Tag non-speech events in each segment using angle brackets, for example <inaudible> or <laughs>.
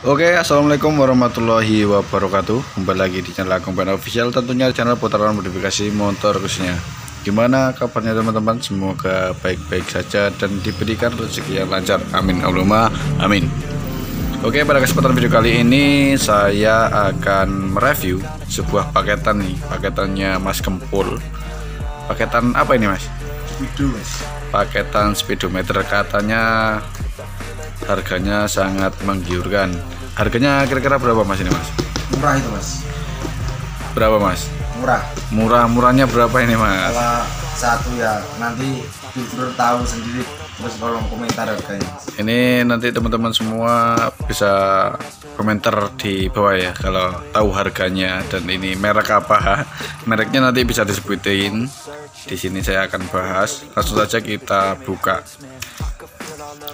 Oke, assalamualaikum warahmatullahi wabarakatuh. Kembali lagi di channel Agung Band Official, tentunya channel putaran modifikasi motor khususnya. Gimana kabarnya teman-teman? Semoga baik-baik saja dan diberikan rezeki yang lancar. Amin Allahumma amin. Oke, pada kesempatan video kali ini saya akan mereview sebuah paketan nih, paketannya Mas Kempul. Paketan apa ini, Mas? Speedo mas Paketan speedometer katanya harganya sangat menggiurkan. Harganya kira-kira berapa Mas ini, Mas? murah itu mas Berapa, Mas? murah Murah-murahnya berapa ini, Mas? kalau satu ya nanti fitur tahu sendiri terus kolom komentar harganya Ini nanti teman-teman semua bisa komentar di bawah ya kalau tahu harganya dan ini merek apa. <laughs> Mereknya nanti bisa disebutin. Di sini saya akan bahas. Langsung saja kita buka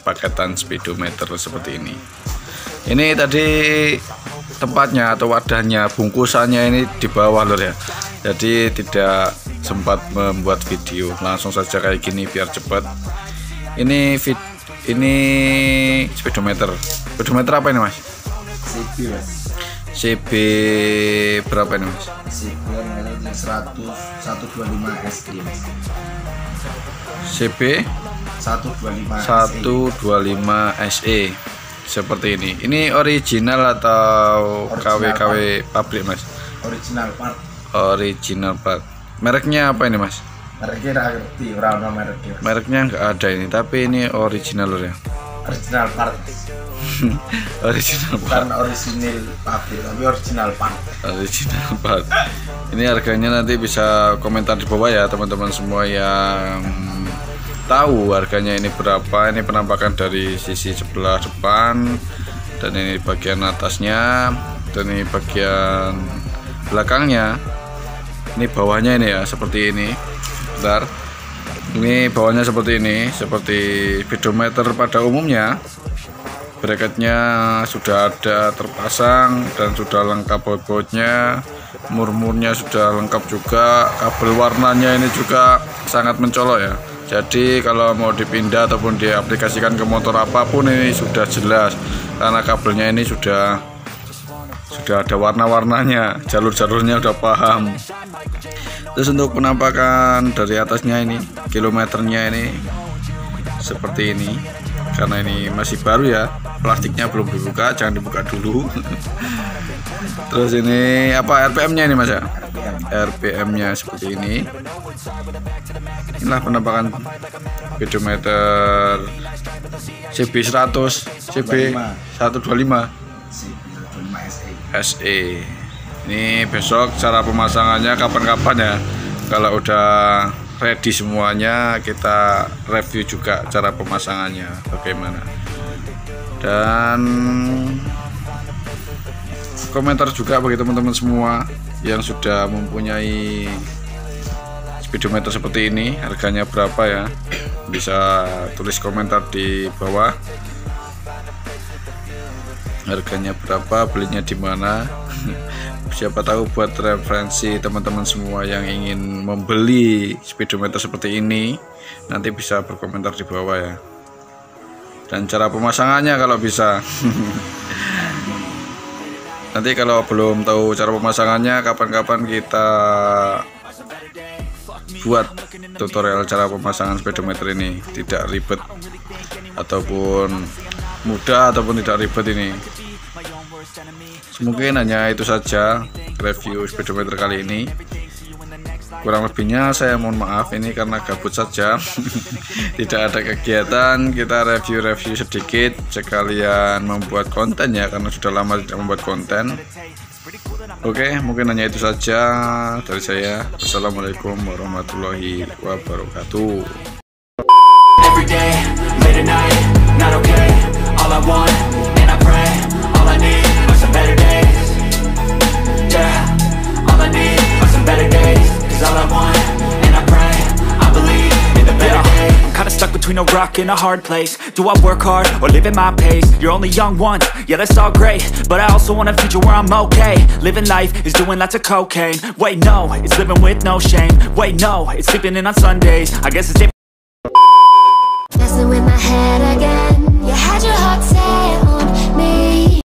paketan speedometer seperti ini. Ini tadi tempatnya atau wadahnya, bungkusannya ini di bawah loh ya. Jadi tidak sempat membuat video. Langsung saja kayak gini biar cepat. Ini vid ini speedometer. Speedometer apa ini, Mas? CB mas CB berapa ini, Mas? CB yang ada 100 125 SD mas CB 125 125 SE seperti ini. Ini original atau Original, KW-KW pabrik, Mas? original part Original part. Mereknya apa ini, Mas? mereknya nggak ngerti orang mereknya nggak ada ini, tapi ini original loh ya. original part <laughs> original part. bukan original pabrik tapi original part Original part. Ini harganya nanti bisa komentar di bawah ya teman-teman semua yang tahu harganya ini berapa. Ini penampakan dari sisi sebelah depan dan ini bagian atasnya dan ini bagian belakangnya. Ini bawahnya ini ya seperti ini. Bentar. Ini bawahnya seperti ini, seperti speedometer pada umumnya. Bracketnya sudah ada terpasang dan sudah lengkap baut-bautnya murmurnya sudah lengkap juga kabel warnanya ini juga sangat mencolok ya jadi kalau mau dipindah ataupun diaplikasikan ke motor apa pun ini sudah jelas. Karena kabelnya ini sudah sudah ada warna-warnanya. Jalur-jalurnya udah paham. Terus untuk penampakan dari atasnya ini kilometernya ini seperti ini. Karena ini masih baru ya plastiknya belum dibuka jangan dibuka dulu <laughs> terus ini apa RPM nya ini mas ya? RPM nya seperti ini. Inilah penampakan speedometer CB 100 CB 125 CB 125 SE SE ini besok cara pemasangannya kapan-kapan ya. Kalau udah ready semuanya kita review juga cara pemasangannya bagaimana. Dan komentar juga bagi teman-teman semua yang sudah mempunyai speedometer seperti ini harganya berapa ya? Bisa tulis komentar di bawah. Harganya berapa belinya di mana? <laughs> Siapa tahu buat referensi teman-teman semua yang ingin membeli speedometer seperti ini nanti bisa berkomentar di bawah ya. Dan cara pemasangannya kalau bisa <laughs> nanti kalau belum tahu cara pemasangannya kapan-kapan kita buat tutorial cara pemasangan speedometer ini. Tidak ribet ataupun mudah ataupun tidak ribet ini. Mungkin hanya itu saja review speedometer kali ini kurang lebihnya saya mohon maaf ini karena gabut saja. <laughs> Tidak ada kegiatan kita review-review sedikit. Sekalian membuat konten ya karena sudah lama tidak membuat konten. Oke mungkin hanya itu saja dari saya. Assalamualaikum warahmatullahi wabarakatuh between a rock and a hard place. Do I work hard, or live at my pace? You're only young once, yeah that's all great. But I also want a future where I'm okay. Living life is doing lots of cocaine. Wait no, it's living with no shame. Wait no, it's sleeping in on Sundays. I guess it's Messing with my head again. You had your heart set